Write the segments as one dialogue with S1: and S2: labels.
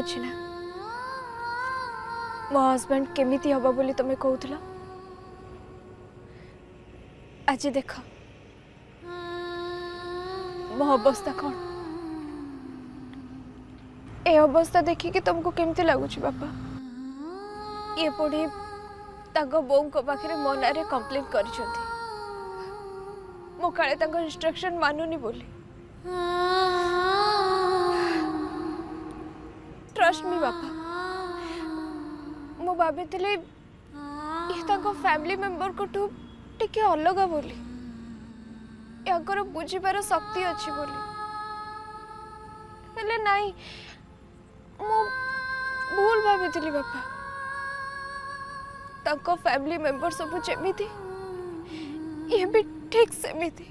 S1: अच्छी ना मो हजबैंड केमी हम बोली तुम्हें कहूल आज देख मो अवस्था कौन ए अवस्था देखिकी तुमको केमती लगुच बापा ये पुणी बों पाखे मो कम्प्लेन कर का इंस्ट्रक्शन मानुनी बोली रश्मि बापा ମୁଁ ଭାବିଥିଲି ଇଏ ତାଙ୍କ ଫ୍ୟାମିଲି ମେମ୍ବରଙ୍କଠୁ ଟିକେ ଅଲଗା ବୋଲି ୟାଙ୍କର ବୁଝିବାର ଶକ୍ତି ଅଛି ବୋଲି ହେଲେ ନାଇଁ ମୁଁ ଭୁଲ ଭାବିଥିଲି ବାପା ତାଙ୍କ ଫ୍ୟାମିଲି ମେମ୍ବର ସବୁ ଯେମିତି ଇଏ ବି ଠିକ୍ ସେମିତି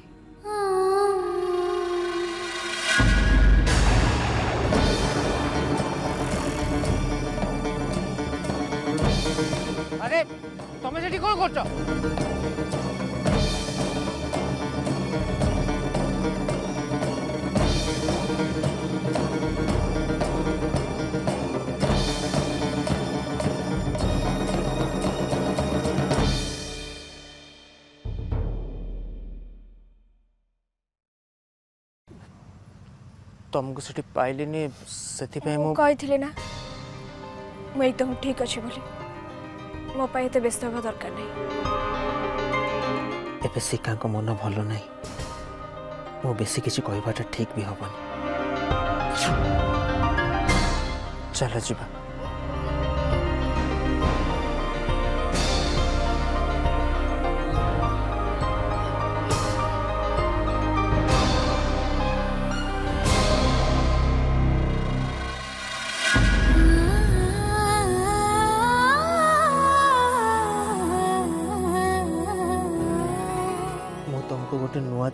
S2: ଆରେ ତମେ ସେଠି କ'ଣ କରୁଛ ତମକୁ ସେଠି ପାଇଲିନି ସେଥିପାଇଁ
S1: ମୁଁ କହିଥିଲି ନା ମୁଁ ଏକଦମ ଠିକ୍ ଅଛି ବୋଲି ମୋ ପାଇଁ ଏତେ ବ୍ୟସ୍ତ ହେବା ଦରକାର ନାହିଁ
S2: ଏବେ ଶିକାଙ୍କ ମନ ଭଲ ନାହିଁ ମୁଁ ବେଶୀ କିଛି କହିବାଟା ଠିକ୍ ବି ହେବନି ଚାଲ ଯିବା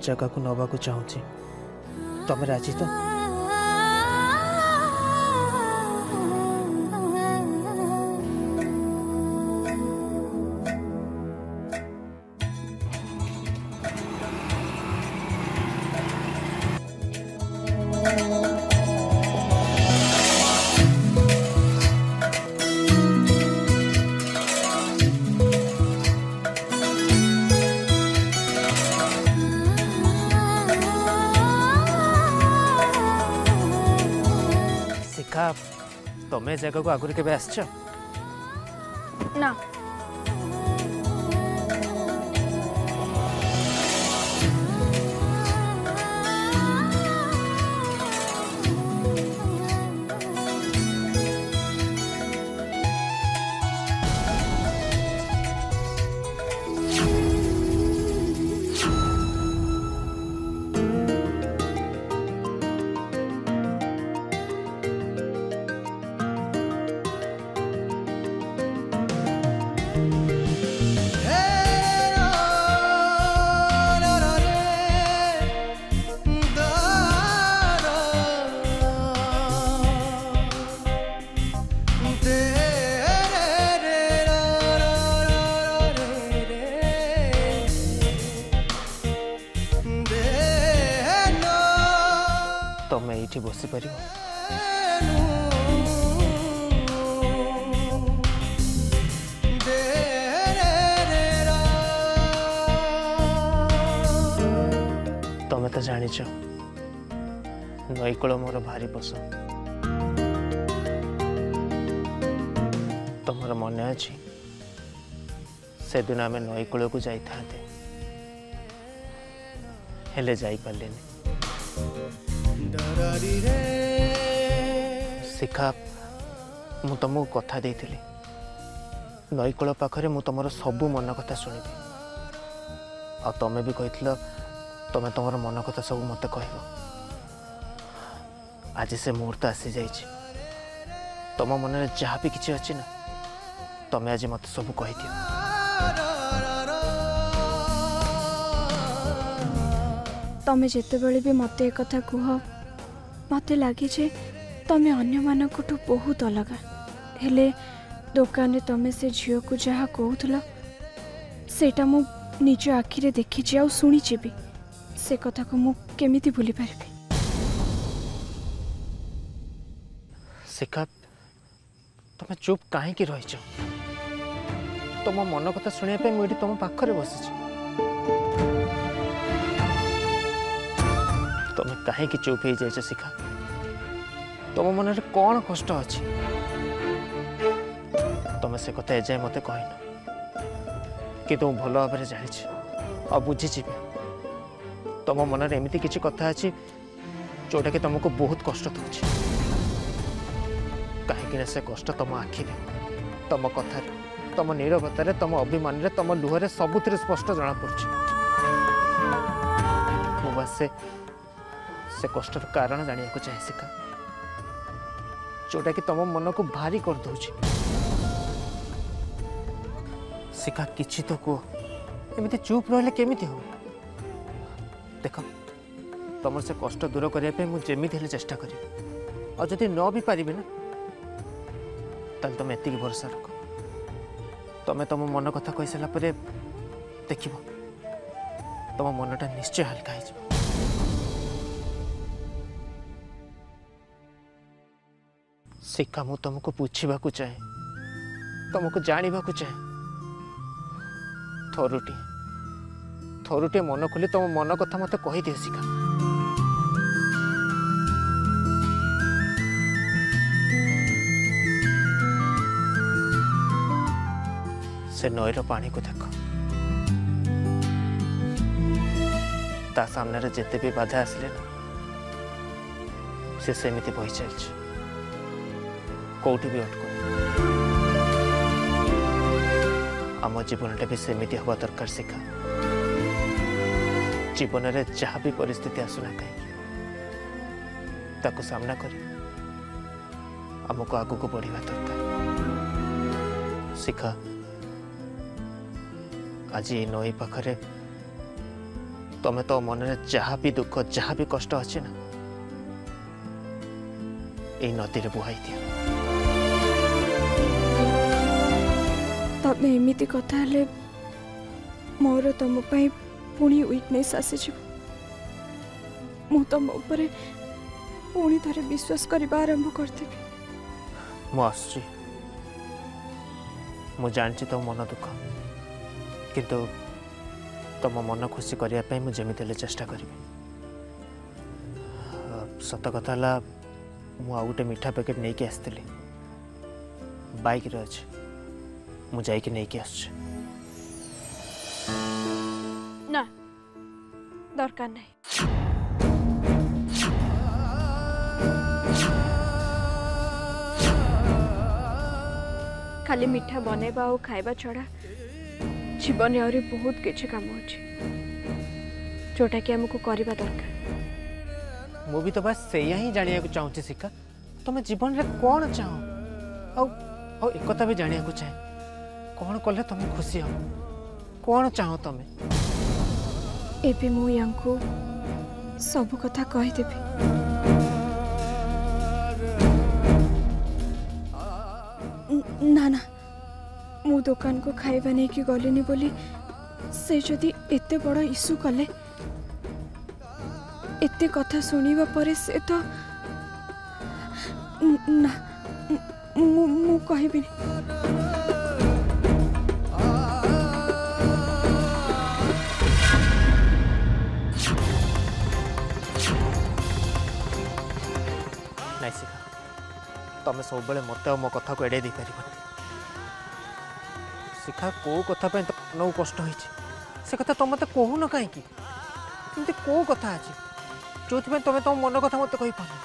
S2: जगह को नवाक चाहूँ तुम्हें राजी तो ତମେ ଏ ଜାଗାକୁ ଆଗରୁ କେବେ ଆସିଛ
S1: ନା
S2: ଆସିପାରିବ ତମେ ତ ଜାଣିଛ ନଈକୂଳ ମୋର ଭାରି ପସନ୍ଦ ତମର ମନେ ଅଛି ସେଦିନ ଆମେ ନଈକୂଳକୁ ଯାଇଥାନ୍ତେ ହେଲେ ଯାଇପାରିଲେନି ଶିଖା ମୁଁ ତୁମକୁ କଥା ଦେଇଥିଲି ନଈକୂଳ ପାଖରେ ମୁଁ ତୁମର ସବୁ ମନ କଥା ଶୁଣିବି ଆଉ ତୁମେ ବି କହିଥିଲ ତୁମେ ତୁମର ମନ କଥା ସବୁ ମୋତେ କହିବ ଆଜି ସେ ମୁହୂର୍ତ୍ତ ଆସିଯାଇଛି ତୁମ ମନରେ ଯାହା ବି କିଛି ଅଛି ନା ତୁମେ ଆଜି ମୋତେ ସବୁ କହିଦିଅ
S1: ତମେ ଯେତେବେଳେ ବି ମୋତେ ଏ କଥା କୁହ ମୋତେ ଲାଗିଛି ତମେ ଅନ୍ୟମାନଙ୍କଠୁ ବହୁତ ଅଲଗା ହେଲେ ଦୋକାନରେ ତମେ ସେ ଝିଅକୁ ଯାହା କହୁଥିଲ ସେଇଟା ମୁଁ ନିଜ ଆଖିରେ ଦେଖିଛି ଆଉ ଶୁଣିଛି ବି ସେ କଥାକୁ ମୁଁ କେମିତି ଭୁଲିପାରିବି
S2: ଶିଖା ତମେ ଚୁପ୍ କାହିଁକି ରହିଛ ତମ ମନ କଥା ଶୁଣିବା ପାଇଁ ମୁଁ ଏଠି ତମ ପାଖରେ ବସିଛି କାହିଁକି ଚୁପ୍ ହେଇଯାଇଛ ଶିଖା ତମ ମନରେ କ'ଣ କଷ୍ଟ ଅଛି ତମେ ସେ କଥା ଏଯାଏ ମୋତେ କହିନ କିନ୍ତୁ ମୁଁ ଭଲ ଭାବରେ ଜାଣିଛି ଆଉ ବୁଝିଛି ବି ତମ ମନରେ ଏମିତି କିଛି କଥା ଅଛି ଯେଉଁଟାକି ତମକୁ ବହୁତ କଷ୍ଟ ଦେଉଛି କାହିଁକିନା ସେ କଷ୍ଟ ତମ ଆଖିରେ ତମ କଥାରେ ତମ ନିରବତାରେ ତମ ଅଭିମାନରେ ତମ ଲୁହରେ ସବୁଥିରେ ସ୍ପଷ୍ଟ ଜଣାପଡ଼ୁଛି ମୁଁ ବାସ୍ ସେ से कष्टर कारण जाणी चाहे शिखा जोटा कि तुम मन को भारी कर दौ शिखा किसी तो कह एमती चुप रहा केमी हो देख तुम से कष्ट दूर करने मुझे चेष्टा कर और जदि न भी पारि ना तो तुम एति भरोसा रख तुम तुम मन कथा कही सारापर देख तुम मनटा निश्चय हल्का हो ଶିଖା ମୁଁ ତୁମକୁ ବୁଝିବାକୁ ଚାହେଁ ତୁମକୁ ଜାଣିବାକୁ ଚାହେଁ ଥରୁଟିଏ ଥରୁଟିଏ ମନ ଖୋଲି ତୁମ ମନ କଥା ମୋତେ କହିଦିଅ ଶିଖା ସେ ନଈର ପାଣିକୁ ଦେଖ ତା ସାମ୍ନାରେ ଯେତେ ବି ବାଧା ଆସିଲେ ନା ସେ ସେମିତି ବହି ଚାଲିଛି କେଉଁଠି ବି ଅଟକୁନି ଆମ ଜୀବନଟା ବି ସେମିତି ହେବା ଦରକାର ଶିଖା ଜୀବନରେ ଯାହା ବି ପରିସ୍ଥିତି ଆସୁନା କାହିଁକି ତାକୁ ସାମ୍ନା କରି ଆମକୁ ଆଗକୁ ବଢ଼ିବା ଦରକାର ଶିଖା ଆଜି ଏ ନଈ ପାଖରେ ତମେ ତ ମନରେ ଯାହା ବି ଦୁଃଖ ଯାହା ବି କଷ୍ଟ ଅଛି ନା এই নদীর বুহাই দিয়া
S1: ତମେ ଏମିତି କଥା ହେଲେ ମୋର ତମ ପାଇଁ ପୁଣି ୱିକନେସ୍ ଆସିଯିବ ମୁଁ ତମ ଉପରେ ପୁଣି ଥରେ ବିଶ୍ୱାସ କରିବା ଆରମ୍ଭ କରିଦେବି
S2: ମୁଁ ଆସୁଛି ମୁଁ ଜାଣିଛି ତମ ମନ ଦୁଃଖ କିନ୍ତୁ ତମ ମନ ଖୁସି କରିବା ପାଇଁ ମୁଁ ଯେମିତି ହେଲେ ଚେଷ୍ଟା କରିବି ସତ କଥା ହେଲା ମୁଁ ଆଉ ଗୋଟେ ମିଠା ପ୍ୟାକେଟ୍ ନେଇକି ଆସିଥିଲି ବାଇକ୍ରେ ଅଛି ಮುಜಾಯಿಗೆ ନେଇକି ଆସୁଛି
S1: ନା ଦରକାର ନାହିଁ ଖାଲି ମିଠା ବନେଇବା ଆଉ ଖାଇବା ଛଡ଼ା ଜୀବନରେ ଆହୁରି ବହୁତ କିଛି କାମ ଅଛି ଯେଉଁଟାକି ଆମକୁ କରିବା ଦରକାର
S2: ମୁଁ ବି ତ ବାସ୍ ସେଇଆ ହିଁ ଜାଣିବାକୁ ଚାହୁଁଛି ଶିଖା ତମେ ଜୀବନରେ କ'ଣ ଚାହଁ ଆଉ ଆଉ ଏକଥା ବି ଜାଣିବାକୁ ଚାହେଁ କ'ଣ କଲେ ତମେ ଖୁସି ହେବ କ'ଣ ଚାହଁ ତମେ
S1: ଏବେ ମୁଁ ୟାଙ୍କୁ ସବୁ କଥା କହିଦେବି ନା ନା ମୁଁ ଦୋକାନକୁ ଖାଇବା ନେଇକି ଗଲିନି ବୋଲି ସେ ଯଦି ଏତେ ବଡ଼ ଇସ୍ୟୁ କଲେ ଏତେ କଥା ଶୁଣିବା ପରେ ସେ ତ ନା ମୁଁ କହିବିନି
S2: ଆସିଖା ତମେ ସବୁବେଳେ ମୋତେ ଆଉ ମୋ କଥାକୁ ଏଡ଼େଇ ଦେଇପାରିବ ଶିଖା କେଉଁ କଥା ପାଇଁ ତମକୁ କଷ୍ଟ ହେଇଛି ସେ କଥା ତମେ ମୋତେ କହୁନ କାହିଁକି ଏମିତି କେଉଁ କଥା ଅଛି ଯେଉଁଥିପାଇଁ ତମେ ତମ ମନ କଥା ମୋତେ କହିପାରୁନି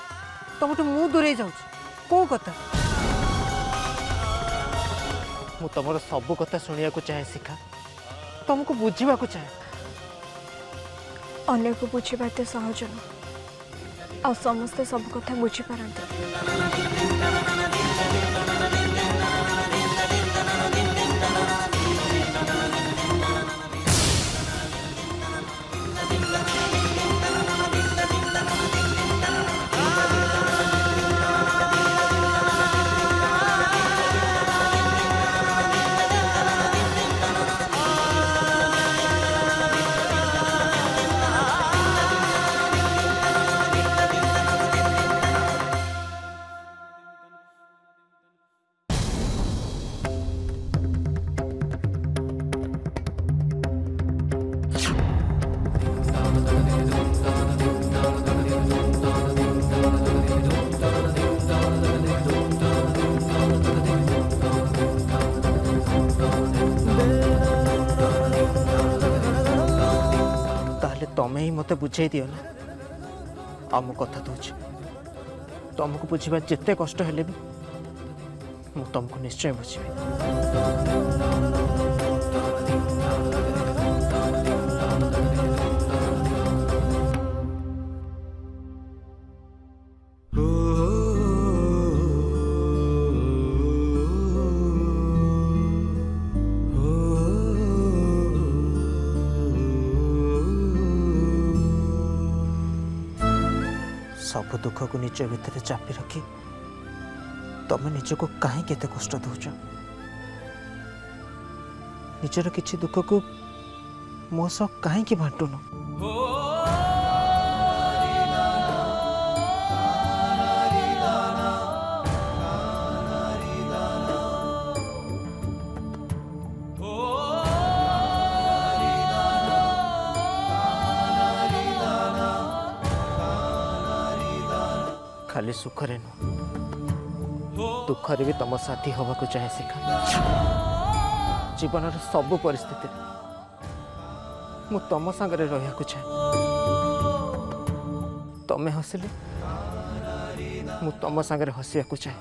S2: ତମଠୁ ମୁଁ ଦୂରେଇ ଯାଉଛି କେଉଁ କଥା ମୁଁ ତମର ସବୁ କଥା ଶୁଣିବାକୁ ଚାହେଁ ଶିଖା ତମକୁ ବୁଝିବାକୁ ଚାହେଁ
S1: ଅନ୍ୟକୁ ବୁଝିବା ଏତେ ସହଜ ନୁହେଁ आ
S2: समस्त सब कथा बुझीपारती মতো বুঝাই দিও না আমি কথা দেছি তোমাকে বুঝবা যেতে কষ্ট হলে বি মু তোমাকে নিশ্চয় বুঝবি ଦୁଃଖକୁ ନିଜ ଭିତରେ ଚାପି ରଖି ତମେ ନିଜକୁ କାହିଁକି ଏତେ କଷ୍ଟ ଦେଉଛ ନିଜର କିଛି ଦୁଃଖକୁ ମୋ ସହ କାହିଁକି ବାଣ୍ଟୁନ खाली सुख रे नु दुख रे भी तम साथी होबा को चाहे सिखा जीवन रे सब परिस्थिति मु तम संग रे रहया को चाहे तमे हसले मु तम संग रे हसिया को चाहे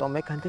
S2: तमें खाती